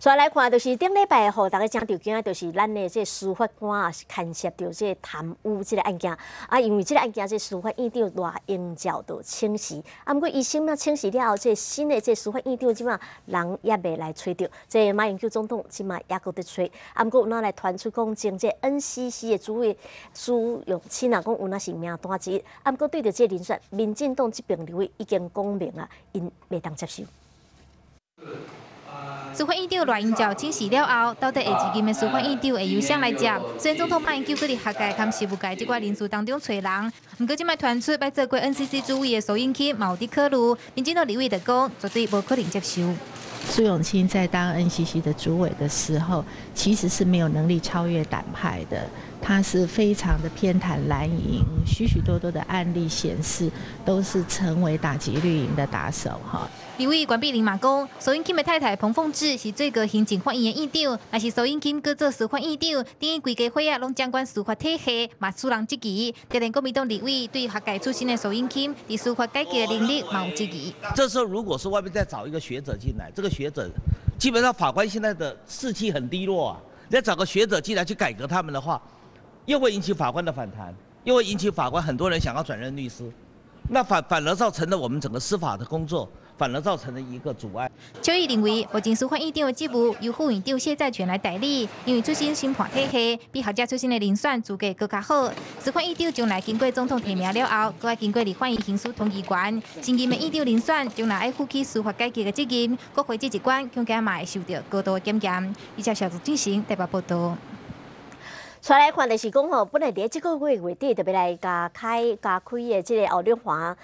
所以来看，就是顶礼拜吼，大家真着惊，就是咱的这司法官啊，牵涉到这贪污这个案件啊。因为这个案件，这司法院长赖英照都清洗，啊，不过医生嘛清洗了后，这新的这司法院长即嘛人也未来找着。这马英九总统即嘛也搁在找，啊，不过有哪来传出讲，前这 NCC 的主委苏永清啊，讲有哪是名单之一，啊，不过对着这人选，民进党这边认为已经讲明啊，因未当接受。司法院长赖英照请示了后，到底下一任的司法院长会由谁来接？虽然总统马英九搁伫学界、跟事务界这块人数当中找人，不过今卖传出要做过 NCC 主委的苏永清，冇伫考虑，民进党立委就讲绝对无可能接受。苏永清在当 NCC 的主委的时候，其实是没有能力超越党派的。他是非常的偏袒蓝营，许许多多的案例显示，都是成为打击绿营的打手哈。李伟关闭林马公，苏英金的太太彭凤芝是最高行政法院院长，也是苏英金搁做司法院长，等于规家伙啊，拢掌管司法体系，嘛出人质疑。就连国民党李伟对学界出身的苏英金，对司法改革的能力嘛有质疑。这时候如果是外面再找一个学者进来，这个学者基本上法官现在的士气很低落啊，要找个学者进来去改革他们的话。又会引起法官的反弹，又会引起法官很多人想要转任律师，那反反而造成了我们整个司法的工作，反而造成了一个阻碍。邱毅认为，目前司法院长的职务由副院长谢在权来代理，因为出身新判体系，比学者出身的人选资格更加好。司法院长将来经过总统提名了后，搁要经过立法院刑事统议官，新任的院长人选将来要负起司法改革的责任，国会这一关恐怕嘛会受到高度的检验。以下小组进行台北报道。再来看的是讲吼，本来伫即个月月底特别来加开加开的这个奥利华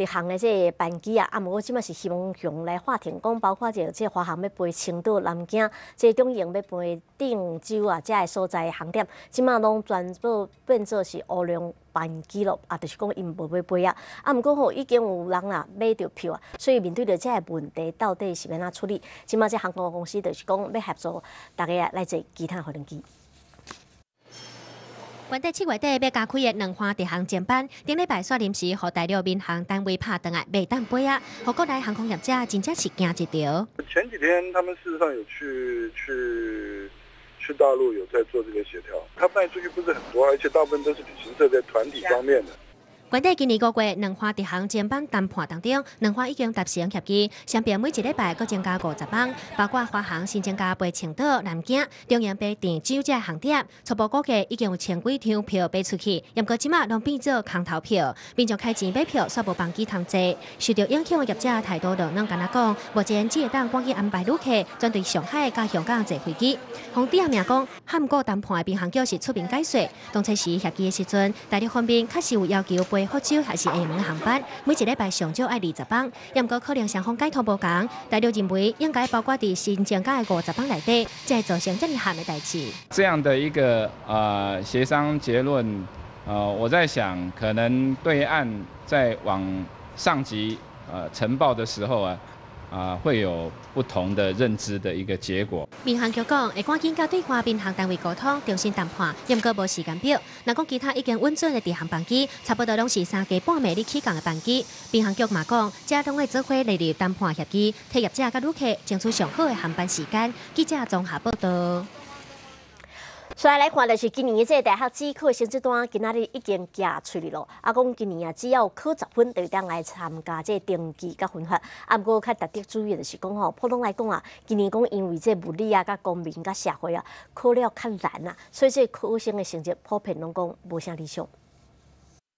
伫行的即个班机啊，啊，毋过即马是希望向来法庭讲，包括着即个华航要飞青岛、南京，即中营要飞郑州啊，遮个所在航点，即马拢全部变做是乌龙班机咯，啊，就是讲因无要飞啊，啊，毋过吼已经有人啊买着票啊，所以面对着即个问题，到底是要哪处理？即马即航空公司就是讲要合作，大家来坐其他飞机。原在七月底要加开的两花直航航班，顶礼拜煞临时和大陆民航单位拍登来，未当飞啊！和国内航空业者真正是惊一条。前几天他们事实上有去去去大陆有在做这个协调，他卖出去不是很多，而且大部分都是旅行社在团体方面的。原在今年五月，两花直航前班谈判当中，两花已经达成协议，相比每一礼拜各增加五十班，包括华航新增加飞青岛、南京、中央飞郑州这航点，初步估计已经有千几张票卖出去，不过即马拢变做空头票，民众开钱买票煞无帮机通坐，受到影响的业者态度就拢敢若讲，目前只会当赶紧安排旅客针对上海加香港坐飞机。红底下名讲，韩国谈判的民航局是出面解说，当初时协议的时阵，大陆方面确实有要求福州还是厦门航班，每一礼拜上少爱二十班，不过可能双方解读无同，大陆认为应该包括伫新增加的五十班内底，才造成这么罕的代志。这样的一个呃协商结论，呃，我在想，可能对岸在往上级呃呈报的时候啊。啊，会有不同的认知的一个结果。民航局讲会赶紧甲对华民航单位沟通，重新谈判，严格无时间表。若讲其他已经稳准的直航班机，差不多拢是三更半暝里起降的班机。民航局嘛讲，这拢会做伙列入谈判协议，替业者甲旅客争取上好的航班时间。记者综合报道。所以来看，就是今年的这个大学指考成绩单，今仔日已经寄出去了。啊，讲今年啊，只要考十分，就当来参加这登记甲分发。啊，不过较特别注意的是讲吼，普通来讲啊，今年讲因为这物理啊、甲公民、甲社会啊，考了较难啊，所以这考生的成绩普遍拢讲无啥理想。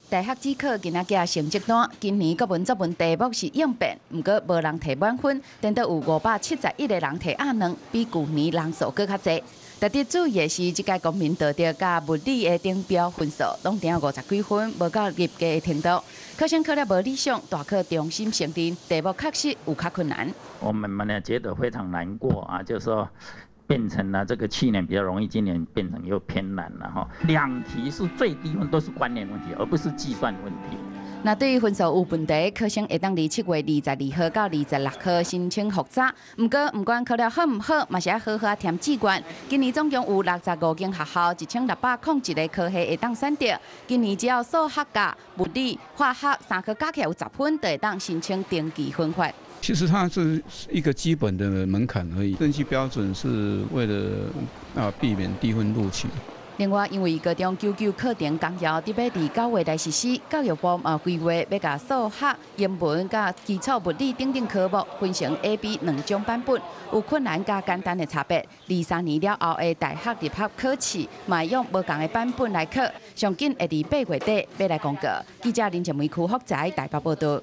大学指考今仔寄成绩单，今年国文作文题目是应变，毋过无人提满分，但都有五百七十一个人提压两，比去年人数搁较侪。特别注意的是，即届公民得到甲物理的顶标分数，拢定五十几分，无到入格的程度。考生考了无理想，大可重新审定，题目确实有较困难。我们呢觉得非常难过啊，就是说变成了这个去年比较容易，今年变成又偏难了哈。两题是最低分，都是观念问题，而不是计算问题。那对于分数有问题，考生会当伫七月二十二号到二十六号申请复查。毋过，毋管考了好毋好，嘛是要好好填志愿。今年总共有六十五间学校，一千六百空一个科系会当选择。今年只要数学加物理、化学三科加起来有十分，就会当申请登记分发。其实它是一个基本的门槛而已，登记标准是为了啊避免低分录取。另外，因为高中九九课程纲要伫要伫九月来实施，教育部嘛规划要甲数学、英文、甲基础物理等等科目分成 A、B 两种版本，有困难甲简单的差别。二三年了后的大学入学考试，嘛用无同的版本来考，上紧会伫八月底要来公告。记者林建梅、区福仔台北报道。